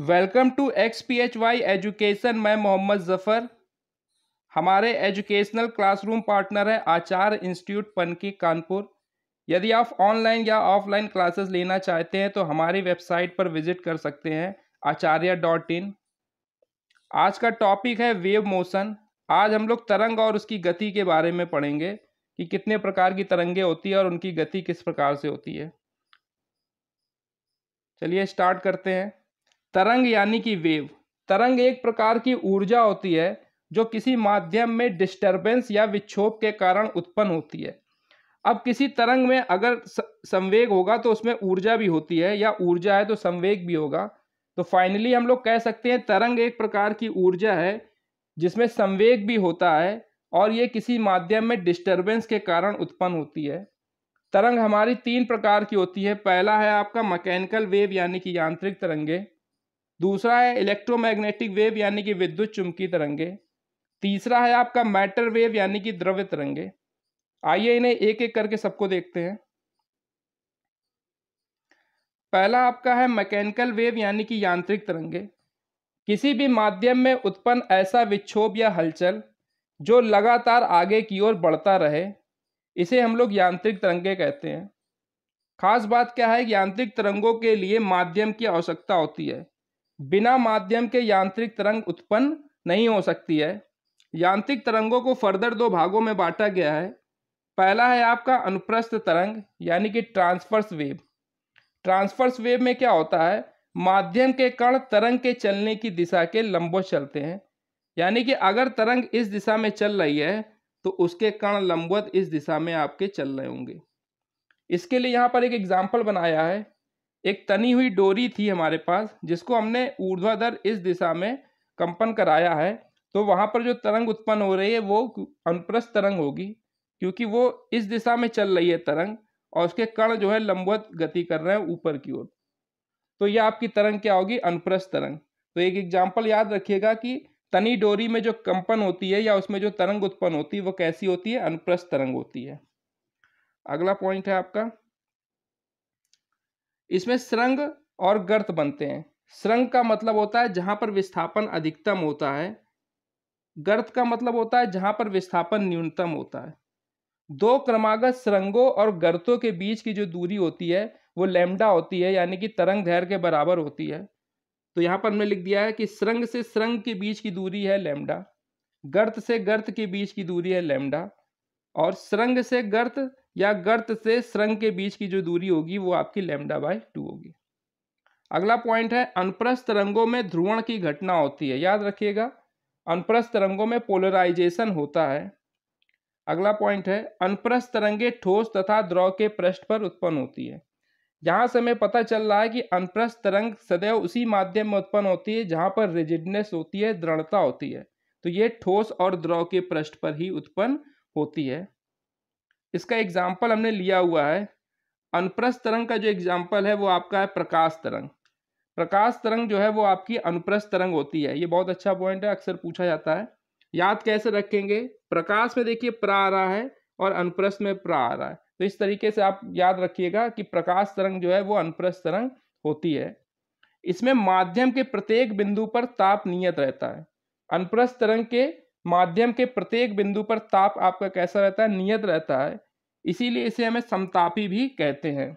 Welcome to X P H Y education, मैं मोहम्मद ज़फ़र। हमारे educational classroom partner है आचार इंस्टीट्यूट पनकी कानपुर। यदि आप ऑनलाइन या ऑफलाइन क्लासेस लेना चाहते हैं तो हमारी वेबसाइट पर विज़िट कर सकते हैं, आचार्य डॉट इन। आज का टॉपिक है वेव मोशन। आज हम लोग तरंग और उसकी गति के बारे में पढ़ेंगे, कि कितने प्रकार की तरंगे होती है और उनकी गति किस प्रकार से होती है। चलिए स्टार्ट करते हैं। तरंग यानी कि वेव। तरंग एक प्रकार की ऊर्जा होती है, जो किसी माध्यम में डिस्टरबेंस या विक्षोभ के कारण उत्पन्न होती है। अब किसी तरंग में अगर संवेग होगा तो उसमें ऊर्जा भी होती है, या ऊर्जा है तो संवेग भी होगा। तो फाइनली हम लोग कह सकते हैं तरंग एक प्रकार की ऊर्जा है, जिसमें संवेग भी होता है, और ये किसी माध्यम में डिस्टरबेंस के कारण उत्पन्न होती है। तरंग हमारी तीन प्रकार की होती है। पहला है आपका मैकेनिकल वेव यानी कि यांत्रिक तरंगे। दूसरा है इलेक्ट्रोमैग्नेटिक वेव यानी कि विद्युत चुंबकीय तरंगे। तीसरा है आपका मैटर वेव यानी कि द्रव्य तरंगे। आइए इन्हें एक एक करके सबको देखते हैं। पहला आपका है मैकेनिकल वेव यानी कि यांत्रिक तरंगे। किसी भी माध्यम में उत्पन्न ऐसा विक्षोभ या हलचल जो लगातार आगे की ओर बढ़ता रहे, इसे हम लोग यांत्रिक तरंगे कहते हैं। खास बात क्या है? यांत्रिक तरंगों के लिए माध्यम की आवश्यकता होती है। बिना माध्यम के यांत्रिक तरंग उत्पन्न नहीं हो सकती है। यांत्रिक तरंगों को फर्दर दो भागों में बांटा गया है। पहला है आपका अनुप्रस्थ तरंग, यानी कि ट्रांसफर्स वेव। ट्रांसफर्स वेव में क्या होता है? माध्यम के कण तरंग के चलने की दिशा के लंबो चलते हैं। यानी कि अगर तरंग इस दिशा में चल रही है तो उसके कण लंबवत इस दिशा में आपके चल रहे होंगे। इसके लिए यहाँ पर एक एग्ज़ाम्पल बनाया है। एक तनी हुई डोरी थी हमारे पास, जिसको हमने ऊर्ध्वाधर इस दिशा में कंपन कराया है तो वहाँ पर जो तरंग उत्पन्न हो रही है, वो अनुप्रस्थ तरंग होगी, क्योंकि वो इस दिशा में चल रही है तरंग, और उसके कण जो है लंबवत गति कर रहे हैं ऊपर की ओर। तो ये आपकी तरंग क्या होगी? अनुप्रस्थ तरंग। तो एक एग्ज़ाम्पल याद रखिएगा कि तनी डोरी में जो कंपन होती है, या उसमें जो तरंग उत्पन्न होती है, वो कैसी होती है? अनुप्रस्थ तरंग होती है। अगला पॉइंट है आपका। इसमें श्रृंग और गर्त बनते हैं। श्रृंग का मतलब होता है जहाँ पर विस्थापन अधिकतम होता है। गर्त का मतलब होता है जहाँ पर विस्थापन न्यूनतम होता है। दो क्रमागत श्रृंगों और गर्तों के बीच की जो दूरी होती है, वो लेमडा होती है, यानी कि तरंग धैर्य के बराबर होती है। तो यहाँ पर हमने लिख दिया है कि श्रृंग से श्रृंग के बीच की दूरी है लेमडा, गर्त से गर्त के बीच की दूरी है लेमडा और श्रृंग से गर्त या गर्त से श्रृंग के बीच की जो दूरी होगी, वो आपकी लेमडा बाय टू होगी। अगला पॉइंट है, अनप्रस्थ रंगों में ध्रुवण की घटना होती है। याद रखिएगा, अनप्रस्थ रंगों में पोलराइजेशन होता है। अगला पॉइंट है, अनप्रस्थ तरंगे ठोस तथा द्रव के पृष्ठ पर उत्पन्न होती है। जहाँ से हमें पता चल रहा है कि अनप्रस्थ तरंग सदैव उसी माध्यम में उत्पन्न होती है, जहाँ पर रिजिडनेस होती है, दृढ़ता होती है। तो ये ठोस और द्रव के पृष्ठ पर ही उत्पन्न होती है। इसका एग्ज़ाम्पल हमने लिया हुआ है। अनुप्रस्थ तरंग का जो एग्ज़ाम्पल है, वो आपका है प्रकाश तरंग। प्रकाश तरंग जो है, वो आपकी अनुप्रस्थ तरंग होती है। ये बहुत अच्छा पॉइंट है, अक्सर पूछा जाता है। याद कैसे रखेंगे? प्रकाश में देखिए प्रा आ रहा है और अनुप्रस्थ में प्रा आ रहा है। तो इस तरीके से आप याद रखिएगा कि प्रकाश तरंग जो है, वो अनुप्रस्थ तरंग होती है। इसमें माध्यम के प्रत्येक बिंदु पर ताप नियत रहता है। अनुप्रस्थ तरंग के माध्यम के प्रत्येक बिंदु पर ताप आपका कैसा रहता है? नियत रहता है। इसीलिए इसे हमें समतापी भी कहते हैं।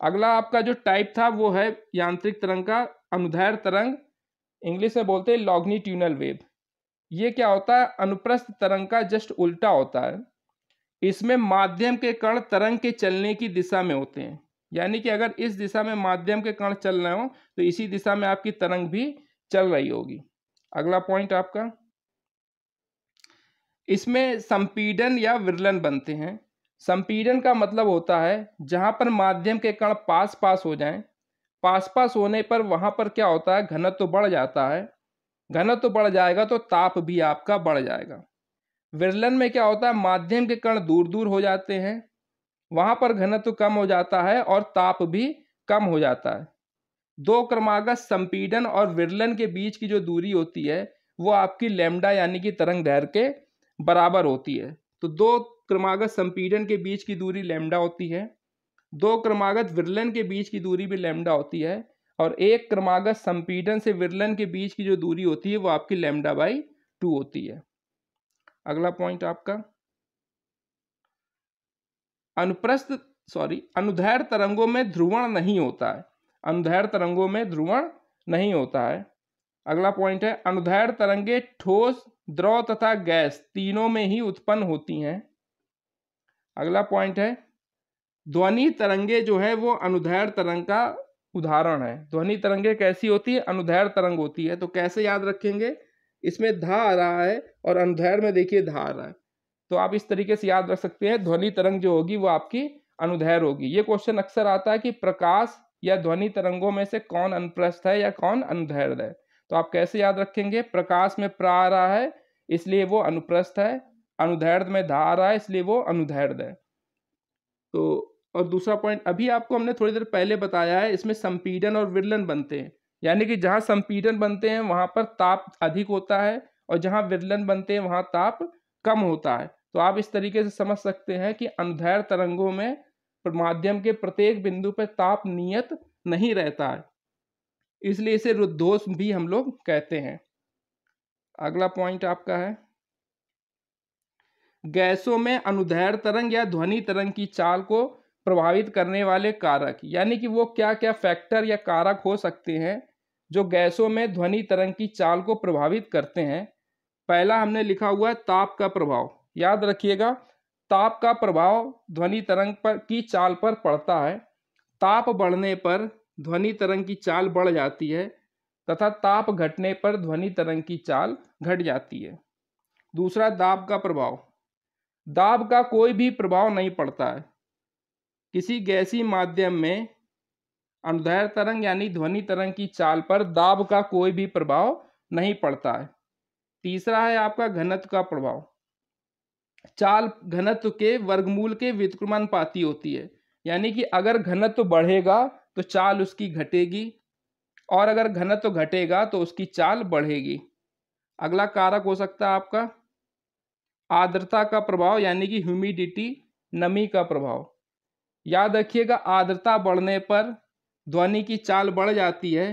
अगला आपका जो टाइप था, वो है यांत्रिक तरंग का अनुदैर तरंग। इंग्लिश में बोलते हैं लॉग्निट्यूनल वेव ये क्या होता है? अनुप्रस्थ तरंग का जस्ट उल्टा होता है। इसमें माध्यम के कण तरंग के चलने की दिशा में होते हैं। यानी कि अगर इस दिशा में माध्यम के कण चल रहे हो तो इसी दिशा में आपकी तरंग भी चल रही होगी। अगला पॉइंट आपका। इसमें संपीडन या विरलन बनते हैं। संपीडन का मतलब होता है, जहाँ पर माध्यम के कण पास पास हो जाएँ। पास पास होने पर वहाँ पर क्या होता है, घनत्व तो बढ़ जाता है। घनत्व तो बढ़ जाएगा तो ताप भी आपका बढ़ जाएगा। विरलन में क्या होता है, माध्यम के कण दूर दूर हो जाते हैं। वहाँ पर घनत्व तो कम हो जाता है और ताप भी कम हो जाता है। दो क्रमागत संपीडन और विरलन के बीच की जो दूरी होती है, वो आपकी लेमडा यानी कि तरंग दैर्घ्य के बराबर होती है। तो दो क्रमागत संपीडन के बीच की दूरी लेमडा होती है, दो क्रमागत विरलन के बीच की दूरी भी लेमडा होती है और एक क्रमागत संपीडन से विरलन के बीच की जो दूरी होती है वो आपकी लेमडा बाई टू होती है। अगला पॉइंट आपका। अनुप्रस्थ, सॉरी अनुदैर तरंगों में ध्रुवण नहीं होता है। अनुदैर तरंगों में ध्रुवण नहीं होता है। अगला पॉइंट है अनुदैर तरंगे ठोस द्रव तथा गैस तीनों में ही उत्पन्न होती हैं। अगला पॉइंट है, ध्वनि तरंगे जो है वो अनुदैर तरंग का उदाहरण है। ध्वनि तरंगे कैसी होती है? अनुदैर तरंग होती है। तो कैसे याद रखेंगे? इसमें धा आ रहा है और अनुदैर में देखिए धा आ रहा है। तो आप इस तरीके से याद रख सकते हैं, ध्वनि तरंग जो होगी वो आपकी अनुदैर होगी। ये क्वेश्चन अक्सर आता है कि प्रकाश या ध्वनि तरंगों में से कौन अनुप्रस्थ है या कौन अनुदैर्ध है। तो आप कैसे याद रखेंगे? प्रकाश में प्रा आ रहा है, इसलिए वो अनुप्रस्थ है। अनुदैर्ध में धा आ रहा है, इसलिए वो अनुदैर्ध है। तो और दूसरा पॉइंट अभी आपको हमने थोड़ी देर पहले बताया है, इसमें संपीडन और विरलन बनते हैं। यानी कि जहाँ संपीडन बनते हैं, वहाँ पर ताप अधिक होता है, और जहाँ विरलन बनते हैं, वहाँ ताप कम होता है। तो आप इस तरीके से समझ सकते हैं कि अंधैर तरंगों में माध्यम के प्रत्येक बिंदु पर ताप नियत नहीं रहता है। इसलिए इसे रुद्धोष भी हम लोग कहते हैं। अगला पॉइंट आपका है। गैसों में अनुदैर तरंग या ध्वनि तरंग की चाल को प्रभावित करने वाले कारक, यानी कि वो क्या क्या फैक्टर या कारक हो सकते हैं, जो गैसों में ध्वनि तरंग की चाल को प्रभावित करते हैं। पहला हमने लिखा हुआ है ताप का प्रभाव। याद रखिएगा, ताप का प्रभाव ध्वनि तरंग पर, की चाल पर पड़ता है। ताप बढ़ने पर ध्वनि तरंग की चाल बढ़ जाती है तथा ताप घटने पर ध्वनि तरंग की चाल घट जाती है। दूसरा, दाब का प्रभाव। दाब का कोई भी प्रभाव नहीं पड़ता है। किसी गैसी माध्यम में अनुदैर तरंग यानी ध्वनि तरंग की चाल पर दाब का कोई भी प्रभाव नहीं पड़ता है। तीसरा है आपका घनत्व का प्रभाव। चाल घनत्व के वर्गमूल के व्युत्क्रमानुपाती होती है। यानी कि अगर घनत्व बढ़ेगा तो चाल उसकी घटेगी और अगर घनत्व घटेगा तो उसकी चाल बढ़ेगी। अगला कारक हो सकता है आपका आर्द्रता का प्रभाव यानी कि ह्यूमिडिटी नमी का प्रभाव। याद रखिएगा आर्द्रता बढ़ने पर ध्वनि की चाल बढ़ जाती है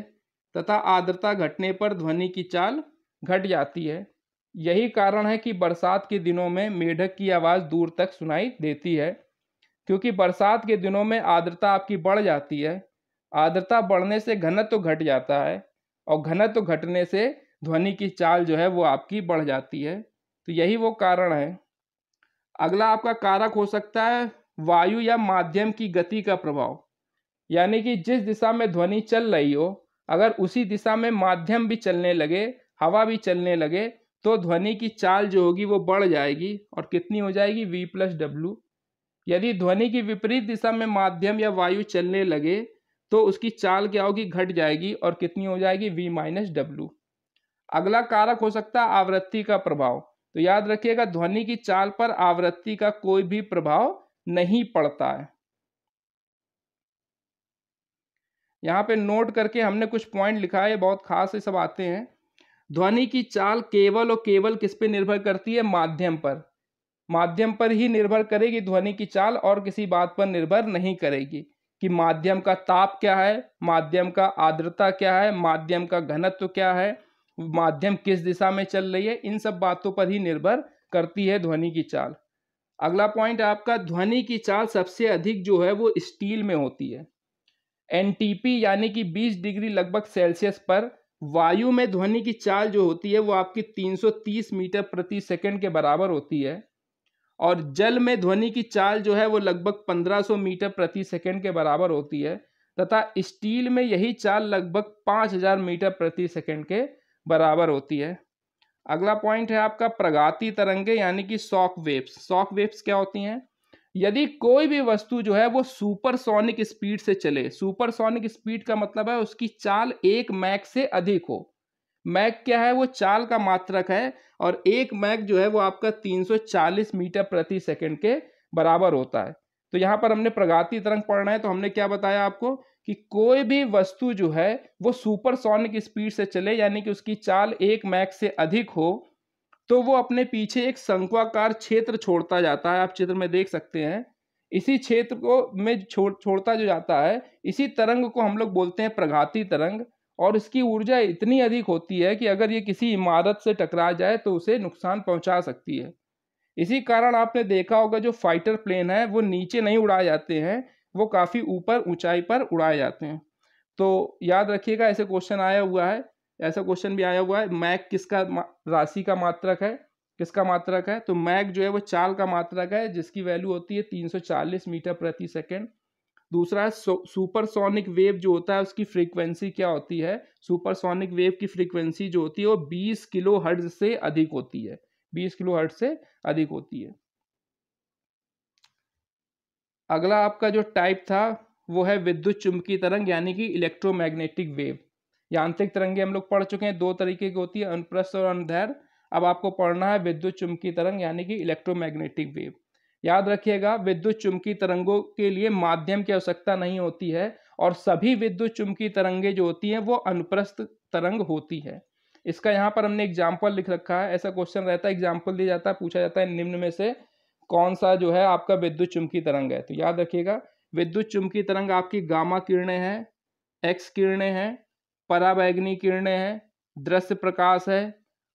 तथा आर्द्रता घटने पर ध्वनि की चाल घट जाती है। यही कारण है कि बरसात के दिनों में मेढक की आवाज़ दूर तक सुनाई देती है, क्योंकि बरसात के दिनों में आर्द्रता आपकी बढ़ जाती है। आर्द्रता बढ़ने से घनत्व तो घट जाता है और घनत्व तो घटने से ध्वनि की चाल जो है वो आपकी बढ़ जाती है। तो यही वो कारण है। अगला आपका कारक हो सकता है वायु या माध्यम की गति का प्रभाव। यानी कि जिस दिशा में ध्वनि चल रही हो, अगर उसी दिशा में माध्यम भी चलने लगे, हवा भी चलने लगे तो ध्वनि की चाल जो होगी वो बढ़ जाएगी और कितनी हो जाएगी? V प्लस डब्ल्यू यदि ध्वनि की विपरीत दिशा में माध्यम या वायु चलने लगे तो उसकी चाल क्या होगी? घट जाएगी और कितनी हो जाएगी? V माइनस डब्ल्यू अगला कारक हो सकता है आवृत्ति का प्रभाव। तो याद रखिएगा, ध्वनि की चाल पर आवृत्ति का कोई भी प्रभाव नहीं पड़ता है। यहाँ पे नोट करके हमने कुछ पॉइंट लिखा है बहुत खास ये सब आते हैं। ध्वनि की चाल केवल और केवल किस पे निर्भर करती है? माध्यम पर। माध्यम पर ही निर्भर करेगी ध्वनि की चाल और किसी बात पर निर्भर नहीं करेगी। कि माध्यम का ताप क्या है, माध्यम का आर्द्रता क्या है, माध्यम का घनत्व क्या है, माध्यम किस दिशा में चल रही है, इन सब बातों पर ही निर्भर करती है ध्वनि की चाल। अगला पॉइंट आपका, ध्वनि की चाल सबसे अधिक जो है वो स्टील में होती है। एन यानी कि 20 डिग्री लगभग सेल्सियस पर वायु में ध्वनि की चाल जो होती है वो आपकी 330 मीटर प्रति सेकंड के बराबर होती है। और जल में ध्वनि की चाल जो है वो लगभग 1500 मीटर प्रति सेकंड के बराबर होती है, तथा स्टील में यही चाल लगभग 5000 मीटर प्रति सेकंड के बराबर होती है। अगला पॉइंट है आपका प्रगाति तरंगे, यानी कि सॉक वेव्स सॉक वेव्स क्या होती हैं? यदि कोई भी वस्तु जो है वो सुपरसोनिक स्पीड से चले सुपरसोनिक स्पीड का मतलब है उसकी चाल एक मैक से अधिक हो मैक क्या है? वो चाल का मात्रक है और एक मैक जो है वो आपका 340 मीटर प्रति सेकंड के बराबर होता है। तो यहाँ पर हमने प्रगाति तरंग पढ़ना है तो हमने क्या बताया आपको कि कोई भी वस्तु जो है वो सुपरसोनिक स्पीड से चले, यानी कि उसकी चाल एक मैक से अधिक हो तो वो अपने पीछे एक शंकुआकार क्षेत्र छोड़ता जाता है। आप चित्र में देख सकते हैं। इसी क्षेत्र को में छोड़, छोड़ता जो जाता है, इसी तरंग को हम लोग बोलते हैं प्रघाती तरंग। और इसकी ऊर्जा इतनी अधिक होती है कि अगर ये किसी इमारत से टकरा जाए तो उसे नुकसान पहुँचा सकती है। इसी कारण आपने देखा होगा जो फाइटर प्लेन है, वो नीचे नहीं उड़ाए जाते हैं, वो काफ़ी ऊपर ऊंचाई पर उड़ाए जाते हैं। तो याद रखिएगा, ऐसे क्वेश्चन आया हुआ है, ऐसा क्वेश्चन भी आया हुआ है मैक किसका राशि का मात्रक है, किसका मात्रक है? तो मैक जो है वो चाल का मात्रक है, जिसकी वैल्यू होती है 340 मीटर प्रति सेकेंड दूसरा है सुपरसोनिक वेव जो होता है, उसकी फ्रीक्वेंसी क्या होती है? सुपरसोनिक वेव की फ्रीक्वेंसी जो होती है, वो 20 किलो हर्ट्ज से अधिक होती है। 20 किलो हर्ट्ज से अधिक होती है। अगला आपका जो टाइप था, वो है विद्युत चुंबकीय तरंग, यानी कि इलेक्ट्रोमैग्नेटिक वेव यांत्रिक तरंगे हम लोग पढ़ चुके हैं, दो तरीके की होती है, अनुप्रस्थ और अनुदैर अब आपको पढ़ना है विद्युत चुंबकीय तरंग, यानी कि इलेक्ट्रोमैग्नेटिक वेव याद रखिएगा, विद्युत चुंबकीय तरंगों के लिए माध्यम की आवश्यकता नहीं होती है और सभी विद्युत चुंबकीय तरंगे जो होती हैं, वो अनुप्रस्थ तरंग होती है। इसका यहाँ पर हमने एग्ज़ाम्पल लिख रखा है। ऐसा क्वेश्चन रहता है एग्ज़ाम्पल दिया जाता है, पूछा जाता है निम्न में से, कौन सा जो है आपका विद्युत चुंबकीय तरंग है? तो याद रखिएगा, विद्युत चुंबकीय तरंग आपकी गामा किरणें हैं एक्स किरणें हैं, पराबैगनी किरणें हैं, दृश्य प्रकाश है,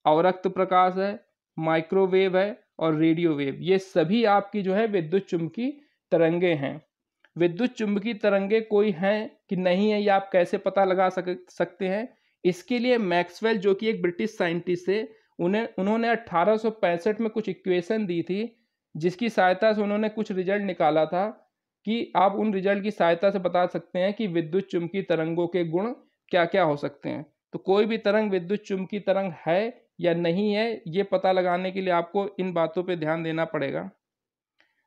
अवरक्त प्रकाश है माइक्रोवेव है और रेडियो वेव, ये सभी आपकी जो है विद्युत चुंबकीय तरंगे हैं। विद्युत चुंबकीय तरंगे कोई हैं कि नहीं है, ये आप कैसे पता लगा सक, सकते हैं? इसके लिए मैक्सवेल, जो कि एक ब्रिटिश साइंटिस्ट थे, उन्हें, उन्होंने अट्ठारह में कुछ इक्वेशन दी थी, जिसकी सहायता से उन्होंने कुछ रिज़ल्ट निकाला था कि आप उन रिज़ल्ट की सहायता से बता सकते हैं कि विद्युत चुंबकीय तरंगों के गुण क्या क्या हो सकते हैं। तो कोई भी तरंग विद्युत चुंबकीय तरंग है या नहीं है, ये पता लगाने के लिए आपको इन बातों पे ध्यान देना पड़ेगा।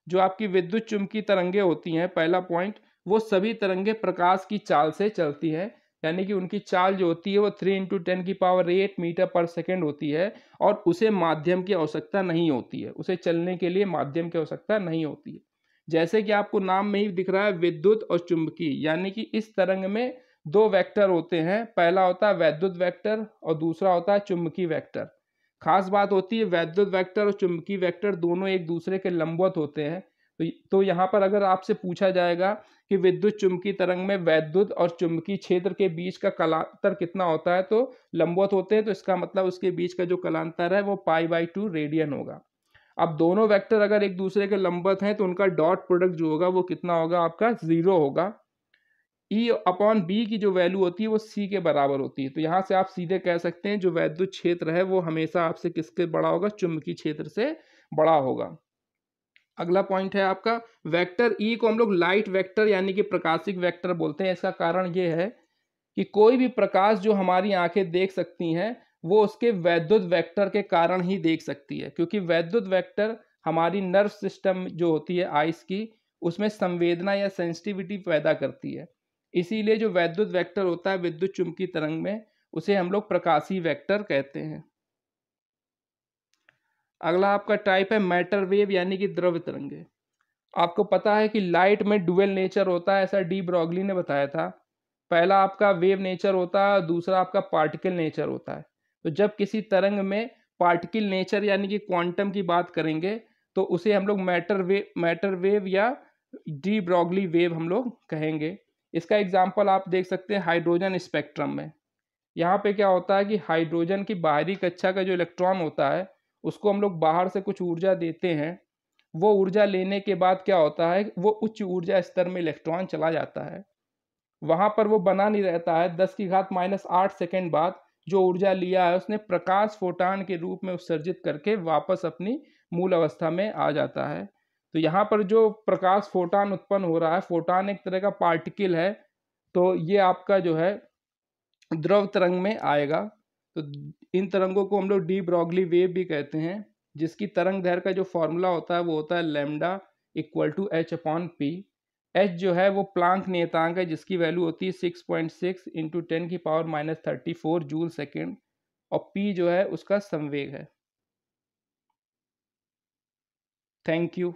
जो आपकी विद्युत चुंबकीय तरंगे होती हैं, पहला पॉइंट वो सभी तरंगे प्रकाश की चाल से चलती है। यानी कि उनकी चाल जो होती है, वो थ्री इंटू टेन की power eight metre per second होती है और उसे माध्यम की आवश्यकता नहीं होती है। उसे चलने के लिए माध्यम की आवश्यकता नहीं होती है। जैसे कि आपको नाम में ही दिख रहा है, विद्युत और चुंबकीय। यानी कि इस तरंग में दो वेक्टर होते हैं, पहला होता है वैद्युत वेक्टर और दूसरा होता है चुंबकीय वेक्टर खास बात होती है वैद्युत वेक्टर और चुंबकीय वेक्टर दोनों एक दूसरे के लंबवत होते हैं। तो तो यहाँ पर अगर आपसे पूछा जाएगा कि विद्युत चुंबकीय तरंग में वैद्युत और चुंबकीय क्षेत्र के बीच का कलांतर कितना होता है तो लंबवत होते हैं तो इसका मतलब उसके बीच का जो कलांतर है, वो पाई बाई टू रेडियन होगा। अब दोनों वेक्टर अगर एक दूसरे के लंबवत हैं तो उनका डॉट प्रोडक्ट जो होगा, वो कितना होगा? आपका ज़ीरो होगा। ई अपॉन बी की जो वैल्यू होती है, वो सी के बराबर होती है। तो यहाँ से आप सीधे कह सकते हैं, जो वैद्युत क्षेत्र है, वो हमेशा आपसे किसके बड़ा होगा? चुंबकीय क्षेत्र से बड़ा होगा। अगला पॉइंट है आपका वेक्टर ई को हम लोग लाइट वेक्टर यानी कि प्रकाशिक वेक्टर बोलते हैं। इसका कारण ये है कि कोई भी प्रकाश जो हमारी आँखें देख सकती हैं, वो उसके वैद्युत वेक्टर के कारण ही देख सकती है। क्योंकि वैद्युत वेक्टर हमारी नर्व सिस्टम जो होती है आइस की, उसमें संवेदना या सेंसिटिविटी पैदा करती है। इसीलिए जो वैद्युत वेक्टर होता है विद्युत चुंबकीय तरंग में, उसे हम लोग प्रकाशी वेक्टर कहते हैं। अगला आपका टाइप है मैटर वेव यानी कि द्रव्य तरंगे। आपको पता है कि लाइट में डुअल नेचर होता है, ऐसा डी ब्रॉगली ने बताया था। पहला आपका वेव नेचर होता है दूसरा आपका पार्टिकल नेचर होता है। तो जब किसी तरंग में पार्टिकल नेचर यानी कि क्वांटम की बात करेंगे तो उसे हम लोग मैटर वेव मैटर वेव या डी ब्रॉगली वेव हम लोग कहेंगे। इसका एग्ज़ाम्पल आप देख सकते हैं हाइड्रोजन स्पेक्ट्रम में। यहाँ पे क्या होता है कि हाइड्रोजन की बाहरी कक्षा का जो इलेक्ट्रॉन होता है, उसको हम लोग बाहर से कुछ ऊर्जा देते हैं। वो ऊर्जा लेने के बाद क्या होता है, वो उच्च ऊर्जा स्तर में इलेक्ट्रॉन चला जाता है। वहाँ पर वो बना नहीं रहता है, दस की घात माइनस आठ सेकेंड बाद जो ऊर्जा लिया है, उसने प्रकाश फोटान के रूप में उत्सर्जित करके वापस अपनी मूल अवस्था में आ जाता है। तो यहाँ पर जो प्रकाश फोटान उत्पन्न हो रहा है, फोटान एक तरह का पार्टिकल है तो ये आपका जो है, द्रव तरंग में आएगा। तो इन तरंगों को हम लोग डी ब्रॉगली वेव भी कहते हैं, जिसकी तरंग दैर्घ्य का जो फॉर्मूला होता है, वो होता है lambda equal to H upon P. H जो है, वो प्लांक नियतांक है, जिसकी वैल्यू होती है six point six into ten की power minus thirty four joule second, और पी जो है, उसका संवेग है। Thank you.